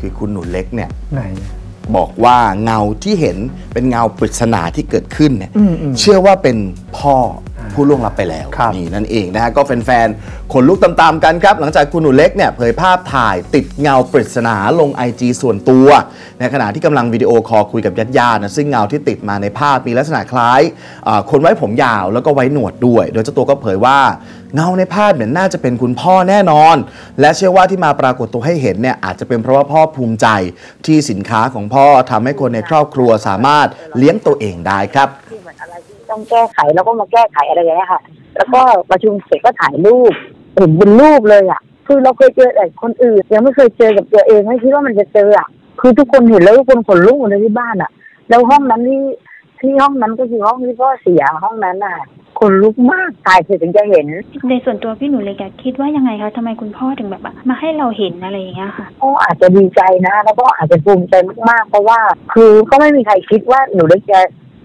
คือคุณหนูเล็กเนี่ยไหนบอกว่าเงาที่เห็นเป็นเงาปริศนาที่เกิดขึ้นเนี่ยอืมอืมเชื่อว่าเป็นพ่อ ผู้ล่วงลับไปแล้วครับนี่นั่นเองนะฮะก็แฟนๆขนลุกตามๆกันครับ หลังจากคุณหนูเล็กเนี่ยเผยภาพถ่ายติดเงาปริศนาลง IG ส่วนตัว ในขณะที่กำลังวิดีโอคอลคุยกับญาติๆนะซึ่งเงาที่ติดมาในภาพมีลักษณะคล้ายอ่าคนไว้ผมยาวแล้วก็ไว้หนวดด้วย โดยเจ้าตัวก็เผยว่าเงาในภาพเนี่ยน่าจะเป็นคุณพ่อแน่นอน และเชื่อว่าที่มาปรากฏตัวให้เห็นเนี่ยอาจจะเป็นเพราะว่าพ่อภูมิใจที่สินค้าของพ่อทำให้คนในครอบครัวสามารถเลี้ยงตัวเองได้ครับ ต้องแก้ไขแล้วก็มาแก้ไขอะไรอย่างเงี้ยค่ะ แล้วก็ประชุมเสร็จก็ถ่ายรูปเห็นเป็นรูปเลยอะ คือเราเคยเจอแต่คนอื่น ยังไม่เคยเจอกับตัวเองไม่คิดว่ามันจะเจออะคือทุกคนเห็นแล้วทุกคนขนลุกหมดเลยที่บ้านอะ แล้วห้องนั้นที่ที่ห้องนั้นก็คือห้องที่พ่อเสียห้องนั้นอะขนลุกมากถ่ายเสร็จถึงจะเห็น ในส่วนตัวพี่หนูเล็กอะคิดว่ายังไงคะทำไมคุณพ่อถึงแบบว่ามาให้เราเห็นอะไรอย่างเงี้ยค่ะก็อาจจะดีใจนะ แล้วก็อาจจะภูมิใจมากๆ เพราะว่า คือก็ไม่มีใครคิดว่าหนูเล็กจะ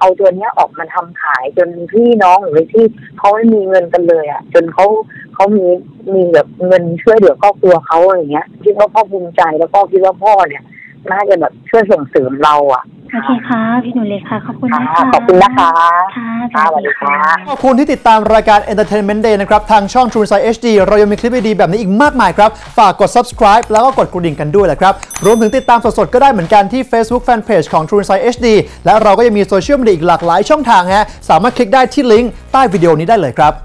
เอาตัวเนี้ยออกมาทำขายจนพี่น้องหรือที่เขาไม่มีเงินกันเลยอะ จนเขาเขามีมีแบบเงินช่วยเหลือครอบครัวเขาอะไรเงี้ยคิดว่าพ่อภูมิใจแล้วก็คิดว่าพ่อเนี่ยน่าจะแบบช่วยส่งเสริมเราอะ โอเคค่ะพี่หนูเล็กค่ะขอบคุณค่ะนะคะขอบคุณนะคะค่ะค่ะสวัสดีค่ะขอบคุณที่ติดตามรายการ Entertainment Day นะครับ ทางช่อง True Insight HD เรายังมีคลิปดีๆแบบนี้อีกมากมายครับ ฝากกด subscribe แล้วก็กดกระดิ่งกันด้วยแหละครับ รวมถึงติดตามสดๆ ก็ได้เหมือนกันที่ Facebook Fanpage ของ True Insight HD และเราก็ยังมีโซเชียลมีเดียอีกหลากหลายช่องทางฮะสามารถคลิกได้ที่ลิงก์ใต้วิดีโอนี้ได้เลยครับ